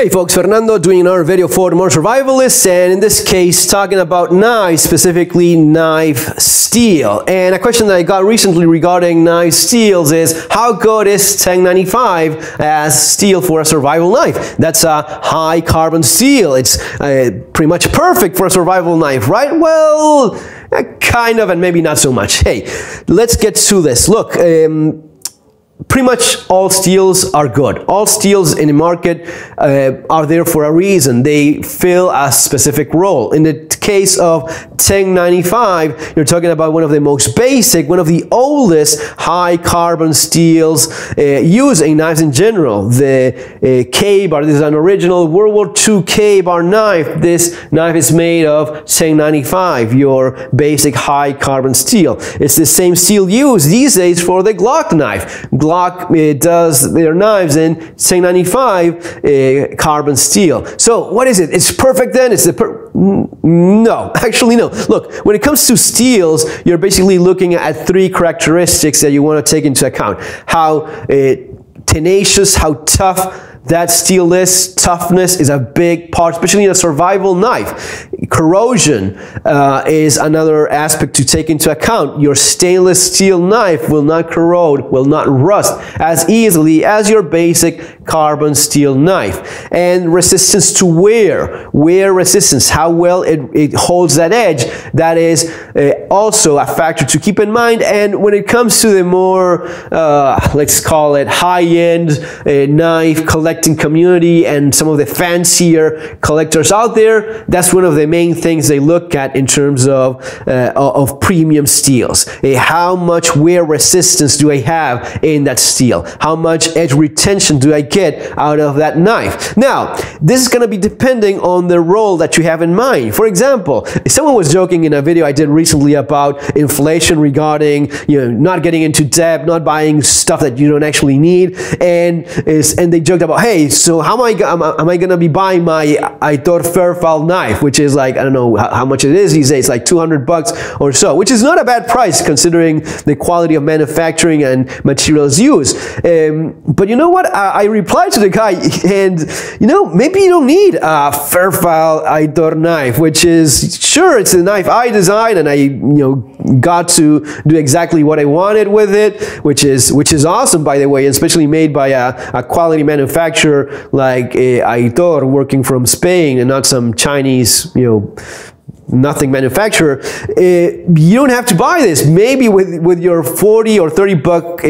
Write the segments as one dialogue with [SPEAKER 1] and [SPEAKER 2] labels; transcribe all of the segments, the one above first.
[SPEAKER 1] Hey folks, Fernando doing another video for the Modern Survivalists and in this case talking about knives, specifically knife steel. And a question that I got recently regarding knife steels is how good is 1095 as steel for a survival knife? That's a high carbon steel. It's uh, pretty much perfect for a survival knife, right? Well, uh, kind of and maybe not so much. Hey, let's get to this. Look, um, pretty much all steels are good. All steels in the market uh, are there for a reason. They fill a specific role. In the case of 1095, you're talking about one of the most basic, one of the oldest high carbon steels uh, used in knives in general. The uh, Ka-Bar, this is an original World War II Ka-Bar knife. This knife is made of 1095, your basic high carbon steel. It's the same steel used these days for the Glock knife. Glock uh, does their knives in 1095 uh, carbon steel. So what is it? It's perfect then? It's the no, actually no. Look, when it comes to steels, you're basically looking at three characteristics that you want to take into account. How uh, tenacious, how tough, that steel-less toughness is a big part, especially in a survival knife. Corrosion uh, is another aspect to take into account. Your stainless steel knife will not corrode, will not rust as easily as your basic carbon steel knife. And resistance to wear, wear resistance, how well it, it holds that edge, that is uh, also a factor to keep in mind. And when it comes to the more, uh, let's call it high-end uh, knife collecting community and some of the fancier collectors out there, that's one of the main things they look at in terms of, uh, of premium steels. Uh, how much wear resistance do I have in that steel? How much edge retention do I get out of that knife? Now, this is going to be depending on the role that you have in mind. For example, someone was joking in a video I did recently about inflation regarding, you know, not getting into debt, not buying stuff that you don't actually need, and is and they joked about hey, so how am I, am, am I going to be buying my Aitor Ferfal knife, which is like, I don't know how, how, much it is these days, like 200 bucks or so, which is not a bad price considering the quality of manufacturing and materials used. Um, but you know what? I, I, replied to the guy and, you know, maybe you don't need a Ferfal Aitor knife, which is, sure, it's a knife I designed and I, you know, got to do exactly what I wanted with it, which is, which is awesome, by the way, especially made by a, a quality manufacturer like a Aitor working from Spain and not some Chinese, you know, nothing manufacturer, uh, you don't have to buy this. Maybe with, with your 40 or 30 buck uh, uh,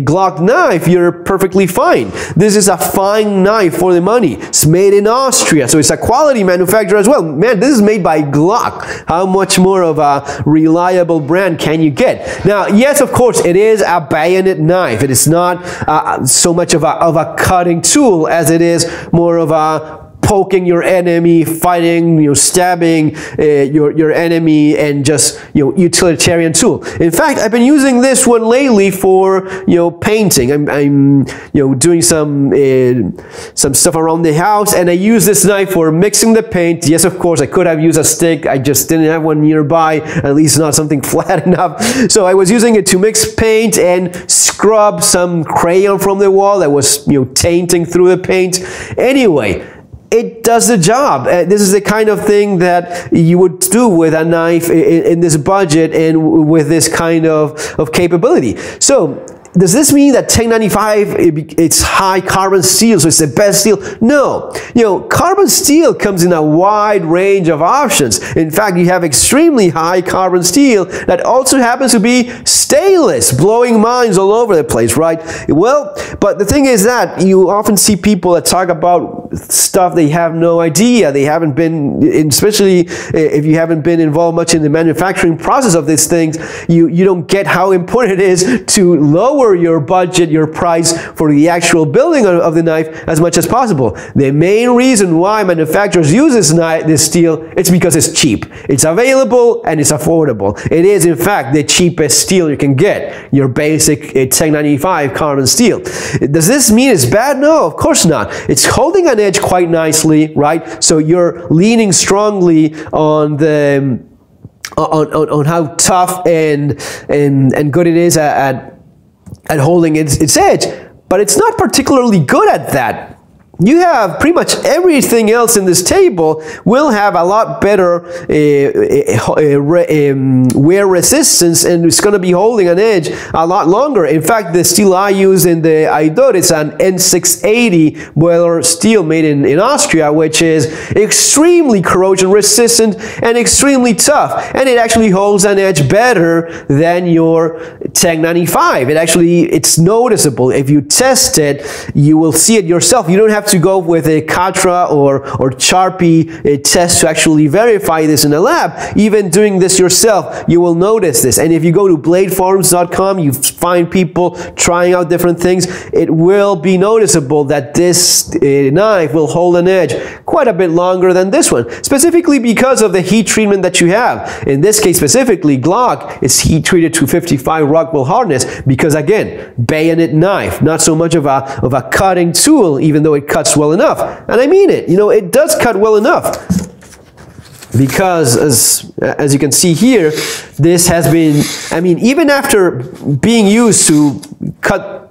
[SPEAKER 1] Glock knife, you're perfectly fine. This is a fine knife for the money. It's made in Austria, so it's a quality manufacturer as well. Man, this is made by Glock. How much more of a reliable brand can you get? Now, yes, of course, it is a bayonet knife. It is not uh, so much of a, of a cutting tool as it is more of a poking your enemy, fighting, you know, stabbing uh, your, your enemy, and just, you know, utilitarian tool. In fact, I've been using this one lately for, you know, painting. I'm, I'm you know, doing some, uh, some stuff around the house, and I use this knife for mixing the paint. Yes, of course, I could have used a stick. I just didn't have one nearby, at least not something flat enough. So I was using it to mix paint and scrub some crayon from the wall that was, you know, tainting through the paint. Anyway, it does the job. Uh, this is the kind of thing that you would do with a knife in, in this budget and with this kind of, of capability. So does this mean that 1095 it's high carbon steel, so it's the best steel? No. You know, carbon steel comes in a wide range of options. In fact, you have extremely high carbon steel that also happens to be stainless, blowing minds all over the place, right? Well, but the thing is that you often see people that talk about stuff they have no idea. They haven't been, especially if you haven't been involved much in the manufacturing process of these things, you, you don't get how important it is to lower lower your budget, your price for the actual building of the knife as much as possible. The main reason why manufacturers use this, knife, this steel, it's because it's cheap. It's available and it's affordable. It is, in fact, the cheapest steel you can get, your basic uh, 1095 carbon steel. Does this mean it's bad? No, of course not. It's holding an edge quite nicely, right? So you're leaning strongly on the um, on, on, on how tough and, and, and good it is at, at at holding its, its edge, but it's not particularly good at that. you have pretty much everything else in this table will have a lot better uh, uh, um, wear resistance and it's going to be holding an edge a lot longer. In fact, the steel I use in the Aitor, is an N680 Böhler steel made in, in Austria, which is extremely corrosion resistant and extremely tough. And it actually holds an edge better than your 1095. It actually, it's noticeable. If you test it, you will see it yourself. You don't have to go with a CATRA or, or Charpy test to actually verify this in a lab. Even doing this yourself, you will notice this. And if you go to bladeforums.com, you find people trying out different things, it will be noticeable that this uh, knife will hold an edge quite a bit longer than this one, specifically because of the heat treatment that you have. In this case specifically, Glock is heat treated to 55 Rockwell hardness because again, bayonet knife, not so much of a, of a cutting tool, even though it cuts well enough. And I mean it, you know, it does cut well enough because as, as you can see here, this has been, I mean, even after being used to cut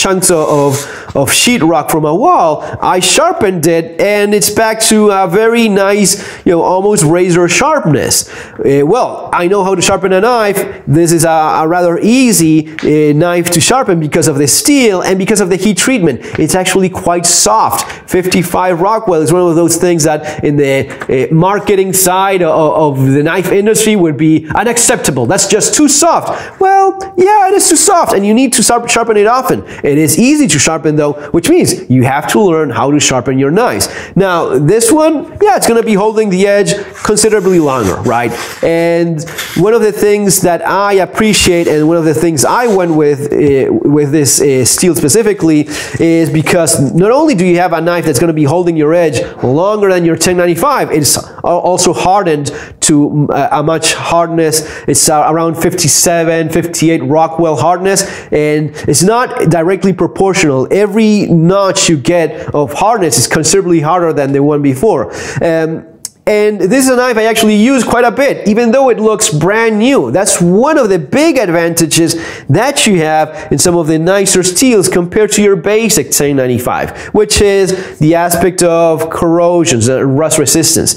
[SPEAKER 1] chunks of, of sheetrock from a wall, I sharpened it and it's back to a very nice, you know, almost razor sharpness. Uh, well, I know how to sharpen a knife. This is a, a rather easy uh, knife to sharpen because of the steel and because of the heat treatment. It's actually quite soft. 55 Rockwell is one of those things that in the uh, marketing side of, of the knife industry would be unacceptable. That's just too soft. Well, yeah, it is too soft and you need to sharpen it often. It is easy to sharpen though, which means you have to learn how to sharpen your knives. Now, this one, yeah, it's going to be holding the edge considerably longer, right? And one of the things that I appreciate and one of the things I went with uh, with this uh, steel specifically is because not only do you have a knife that's going to be holding your edge longer than your 1095, it's also hardened to uh, a much hardness. It's around 57, 58 Rockwell hardness, and it's not directly proportional. Every notch you get of hardness is considerably harder than the one before. Um, and this is a knife I actually use quite a bit, even though it looks brand new. That's one of the big advantages that you have in some of the nicer steels compared to your basic 1095, which is the aspect of corrosions and rust resistance.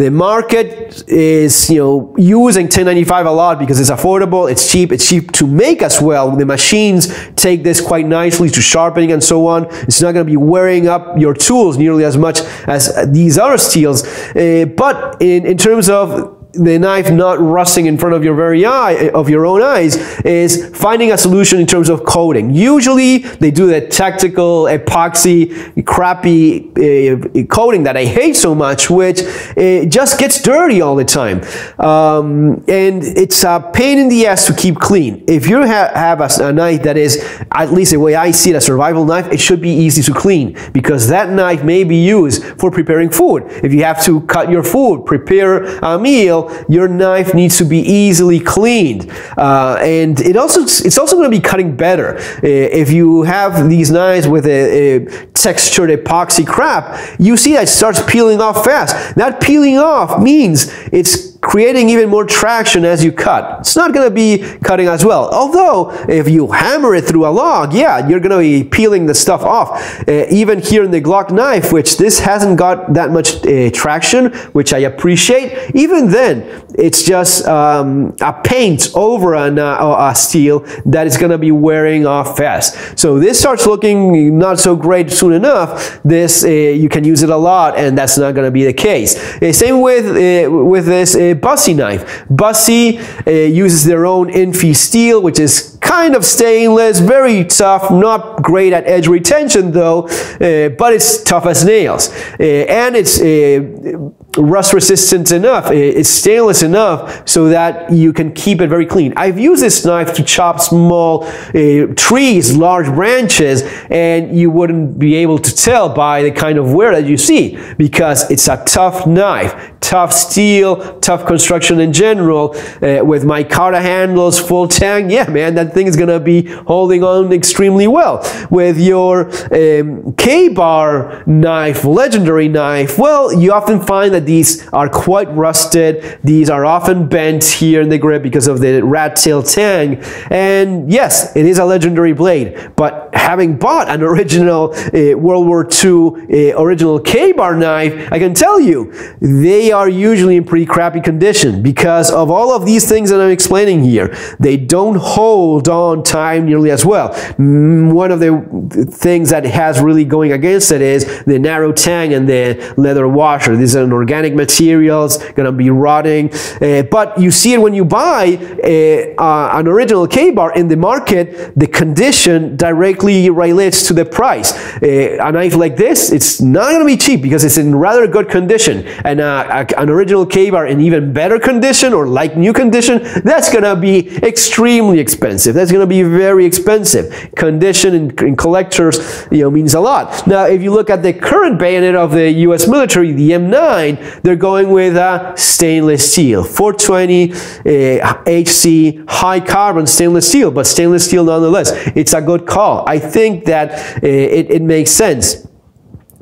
[SPEAKER 1] The market is, you know, using 1095 a lot because it's affordable, it's cheap, it's cheap to make as well. The machines take this quite nicely to sharpening and so on. It's not going to be wearing up your tools nearly as much as these other steels. Uh, but in, in terms of the knife not rusting in front of your very eye, of your own eyes, is finding a solution in terms of coating. Usually they do that tactical epoxy crappy uh, coating that I hate so much, which uh, just gets dirty all the time. Um, and it's a pain in the ass to keep clean. If you ha have a, a knife that is, at least the way I see it, a survival knife, it should be easy to clean because that knife may be used for preparing food. If you have to cut your food, prepare a meal, your knife needs to be easily cleaned. Uh, and it also it's also going to be cutting better. If you have these knives with a, a, textured epoxy crap, you see that it starts peeling off fast. That peeling off means it's creating even more traction as you cut. It's not going to be cutting as well. Although, if you hammer it through a log, yeah, you're going to be peeling the stuff off. Uh, even here in the Glock knife, which this hasn't got that much uh, traction, which I appreciate, even then, it's just um, a paint over an, uh, a steel that is going to be wearing off fast. So this starts looking not so great soon enough. This, uh, you can use it a lot, and that's not going to be the case. Uh, same with, uh, with this Busse knife. Busse uh, uses their own INFI steel, which is kind of stainless, very tough, not great at edge retention though, uh, but it's tough as nails. Uh, and it's uh, rust resistant enough, it's stainless enough so that you can keep it very clean. I've used this knife to chop small uh, trees, large branches, and you wouldn't be able to tell by the kind of wear that you see because it's a tough knife, tough steel, tough construction in general. Uh, with micarta handles, full tang, yeah man, that thing is gonna be holding on extremely well. With your um, Ka-Bar knife, legendary knife, well, you often find that that these are quite rusted. These are often bent here in the grip because of the rat tail tang. And yes, it is a legendary blade, but having bought an original uh, World War II uh, original Ka-Bar knife, I can tell you, they are usually in pretty crappy condition because of all of these things that I'm explaining here. They don't hold on time nearly as well. Mm, one of the things that has really going against it is the narrow tang and the leather washer. These are organic materials, gonna be rotting. Uh, but you see it when you buy uh, uh, an original Ka-Bar in the market, the condition directly relates to the price. Uh, a knife like this, it's not gonna be cheap because it's in rather good condition. And uh, an original Ka-Bar in even better condition or like new condition, that's gonna be extremely expensive. That's gonna be very expensive. Condition in, in collectors, you know, means a lot. Now, if you look at the current bayonet of the U.S. military, the M9, they're going with a stainless steel, 420 uh, HC high carbon stainless steel, but stainless steel nonetheless. It's a good call. I think that uh, it, it makes sense.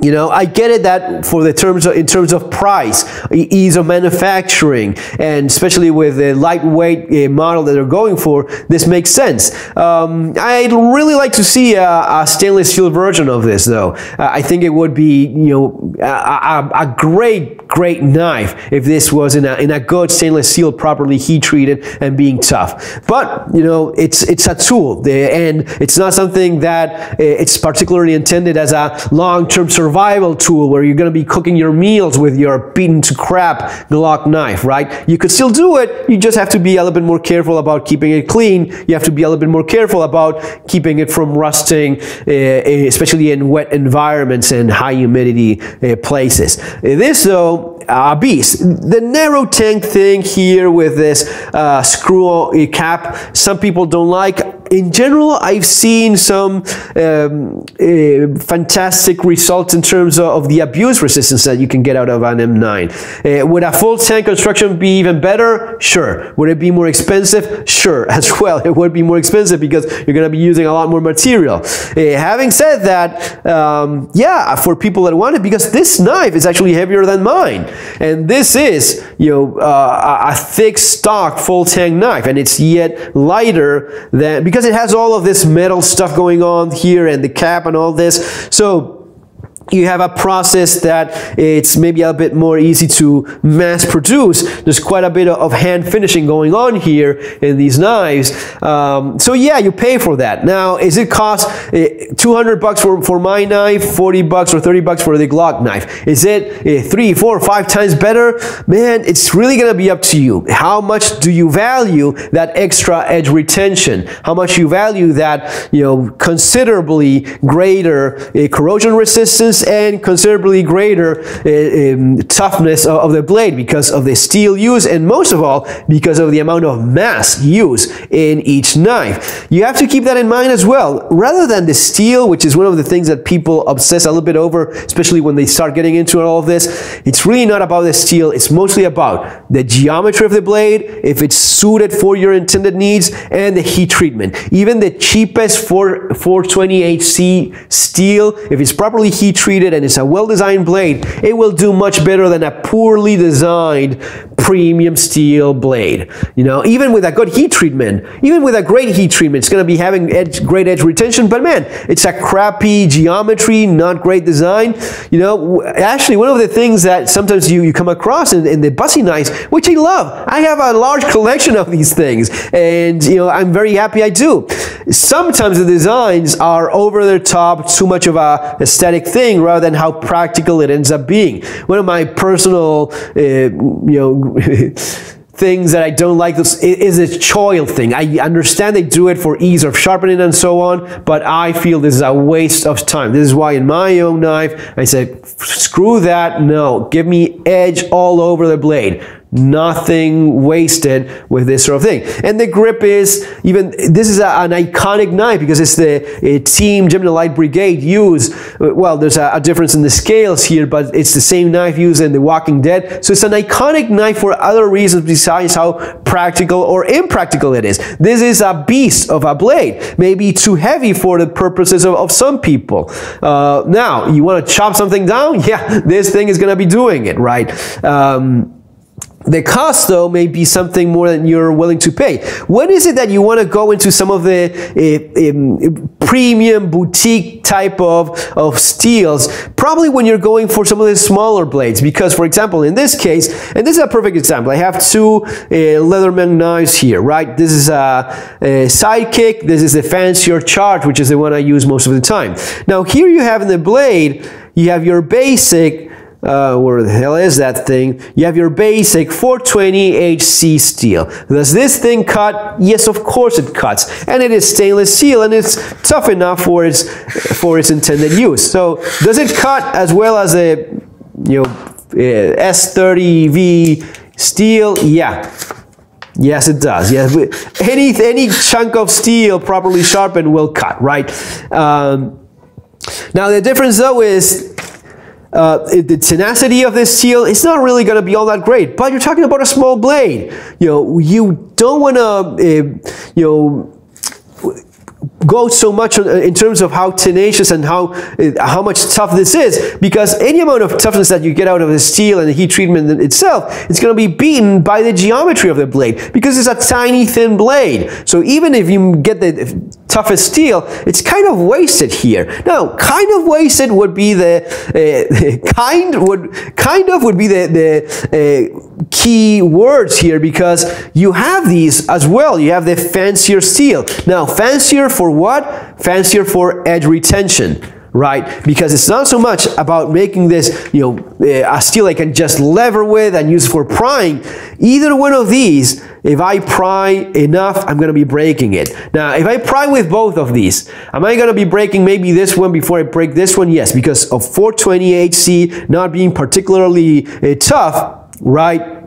[SPEAKER 1] You know, I get it that for the terms of, in terms of price, ease of manufacturing, and especially with the lightweight uh, model that they're going for, this makes sense. Um, I'd really like to see a, a, stainless steel version of this, though. Uh, I think it would be, you know, a, a, a, great, great knife if this was in a, in a good stainless steel, properly heat treated and being tough. But you know, it's it's a tool, and it's not something that uh, it's particularly intended as a long-term survival tool where you're going to be cooking your meals with your beaten to crap Glock knife, right? You could still do it. You just have to be a little bit more careful about keeping it clean. You have to be a little bit more careful about keeping it from rusting, uh, especially in wet environments and high humidity uh, places. This though, a beast. The narrow tang thing here with this uh, screw cap, some people don't like in general, I've seen some um, uh, fantastic results in terms of, of, the abuse resistance that you can get out of an M9. Uh, would a full tang construction be even better? Sure. Would it be more expensive? Sure, as well. It would be more expensive because you're going to be using a lot more material. Uh, having said that, um, yeah, for people that want it, because this knife is actually heavier than mine, and this is, you know, uh, a thick stock full tang knife, and it's yet lighter than because because it has all of this metal stuff going on here and the cap and all this. So you have a process that it's maybe a bit more easy to mass produce. There's quite a bit of hand finishing going on here in these knives. Um, so yeah, you pay for that. Now, is it cost uh, 200 bucks for, for my knife, 40 bucks or 30 bucks for the Glock knife? Is it uh, three, four, five times better? Man, it's really gonna be up to you. How much do you value that extra edge retention? How much you value that, you know, considerably greater uh, corrosion resistance and considerably greater uh, um, toughness of, of, the blade because of the steel use and most of all because of the amount of mass used in each knife. You have to keep that in mind as well. Rather than the steel, which is one of the things that people obsess a little bit over, especially when they start getting into all of this, it's really not about the steel. It's mostly about the geometry of the blade, if it's suited for your intended needs, and the heat treatment. Even the cheapest 4, 420HC steel, if it's properly heat treated, treated and it's a well-designed blade, it will do much better than a poorly designed premium steel blade. You know, even with a good heat treatment, even with a great heat treatment, it's going to be having edge, great edge retention, but man, it's a crappy geometry, not great design. You know, actually, one of the things that sometimes you, you come across in, in the Busse knives, which I love, I have a large collection of these things, and you know, I'm very happy I do. Sometimes the designs are over the top, too much of a aesthetic thing, rather than how practical it ends up being. One of my personal, uh, you know, things that I don't like this is a choil thing. I understand they do it for ease of sharpening and so on, but I feel this is a waste of time. This is why in my own knife, I said, screw that, no, give me edge all over the blade. Nothing wasted with this sort of thing. And the grip is even, this is a, an iconic knife because it's the Team Gemini Light Brigade use. Well, there's a, a, difference in the scales here, but it's the same knife used in The Walking Dead. So it's an iconic knife for other reasons besides how practical or impractical it is. This is a beast of a blade, maybe too heavy for the purposes of, of some people. Uh, now, you want to chop something down? Yeah, this thing is going to be doing it, right? Um, the cost, though, may be something more than you're willing to pay. When is it that you want to go into some of the uh, premium boutique type of, of steels? Probably when you're going for some of the smaller blades. Because, for example, in this case, and this is a perfect example, I have two uh, Leatherman knives here, right? This is a, a Sidekick, this is the fancier Charge, which is the one I use most of the time. Now, here you have in the blade, you have your basic uh, where the hell is that thing? You have your basic 420 HC steel. Does this thing cut? Yes, of course it cuts. And it is stainless steel and it's tough enough for its, for its intended use. So does it cut as well as a you know, uh, S30V steel? Yeah. Yes, it does. Yes, any any chunk of steel properly sharpened will cut, right? Um, now the difference though is uh, the tenacity of this steel is not really going to be all that great. But you're talking about a small blade. You know, you don't want to, uh, you know, go so much in terms of how tenacious and how uh, how much tough this is because any amount of toughness that you get out of the steel and the heat treatment itself it's going to be beaten by the geometry of the blade because it's a tiny thin blade. So even if you get the toughest steel it's kind of wasted here. Now kind of wasted would be the uh, kind would kind of would be the the uh, key words here because you have these as well you have the fancier steel now fancier for what? Fancier for edge retention right? Because it's not so much about making this, you know, eh, a steel I can just lever with and use for prying. Either one of these, if I pry enough, I'm going to be breaking it. Now, if I pry with both of these, am I going to be breaking maybe this one before I break this one? Yes, because of 420 HC not being particularly uh, tough, right?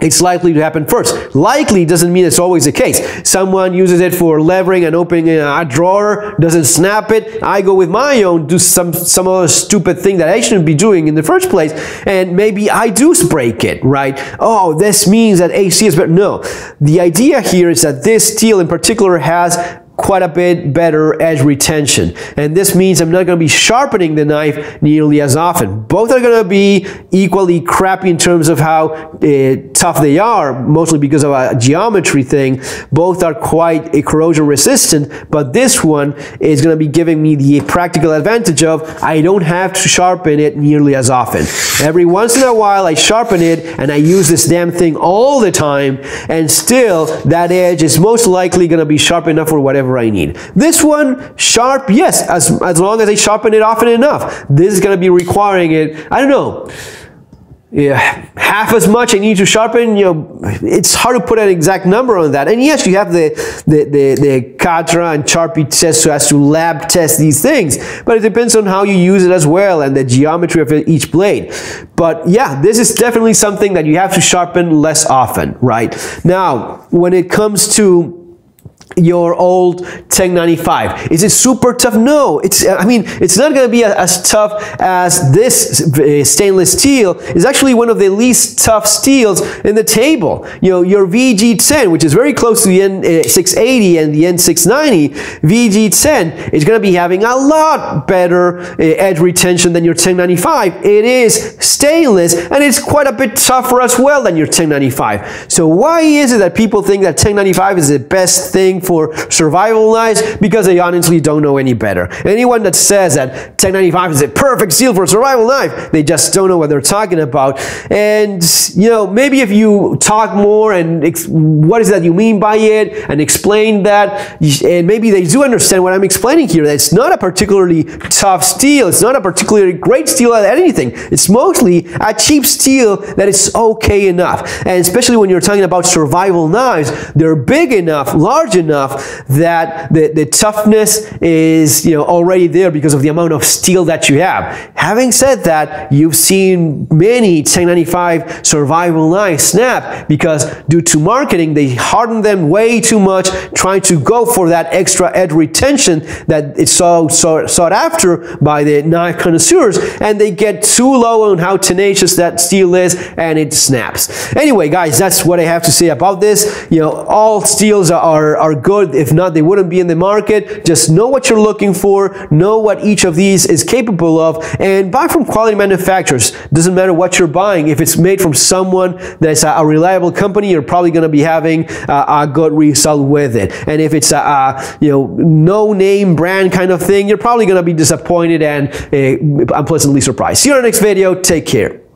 [SPEAKER 1] It's likely to happen first. Likely doesn't mean it's always the case. Someone uses it for levering and opening a drawer, doesn't snap it. I go with my own, do some, some other stupid thing that I shouldn't be doing in the first place, and maybe I do break it, right? Oh, this means that AC is better. No. The idea here is that this steel in particular has quite a bit better edge retention. And this means I'm not going to be sharpening the knife nearly as often. Both are going to be equally crappy in terms of how uh, tough they are, mostly because of a geometry thing. Both are quite uh, corrosion resistant, but this one is going to be giving me the practical advantage of I don't have to sharpen it nearly as often. Every once in a while I sharpen it and I use this damn thing all the time and still that edge is most likely going to be sharp enough for whatever whatever I need. This one, sharp, yes, as, as long as I sharpen it often enough. This is going to be requiring it, I don't know, yeah, half as much I need to sharpen, you know, it's hard to put an exact number on that. And yes, you have the, the, the, the CATRA and Charpy test who has to lab test these things, but it depends on how you use it as well and the geometry of each blade. But yeah, this is definitely something that you have to sharpen less often, right? Now, when it comes to your old 1095. Is it super tough? No, it's, I mean, it's not going to be as tough as this uh, stainless steel. is actually one of the least tough steels in the table. You know, your VG10, which is very close to the N680 and the N690, VG10 is going to be having a lot better uh, edge retention than your 1095. It is stainless and it's quite a bit tougher as well than your 1095. So why is it that people think that 1095 is the best thing for survival knives because they honestly don't know any better. Anyone that says that 1095 is a perfect steel for a survival knife, they just don't know what they're talking about. And, you know, maybe if you talk more and what is that you mean by it and explain that, and maybe they do understand what I'm explaining here, that it's not a particularly tough steel, it's not a particularly great steel at anything. It's mostly a cheap steel that is okay enough. And especially when you're talking about survival knives, they're big enough, large enough, enough that the, the toughness is you know already there because of the amount of steel that you have. Having said that, you've seen many 1095 survival knives snap because due to marketing, they harden them way too much, trying to go for that extra edge retention that is so, so sought after by the knife connoisseurs, and they get too low on how tenacious that steel is, and it snaps. Anyway, guys, that's what I have to say about this. You know, all steels are, are good. If not, they wouldn't be in the market. Just know what you're looking for, know what each of these is capable of, and buy from quality manufacturers. Doesn't matter what you're buying. If it's made from someone that's a, reliable company, you're probably going to be having a good result with it. And if it's a, you know no name brand kind of thing, you're probably going to be disappointed and uh, unpleasantly surprised. See you in the next video. Take care.